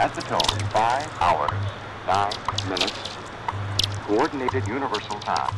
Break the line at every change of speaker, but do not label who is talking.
At the tone, five hours, nine minutes. Coordinated universal time.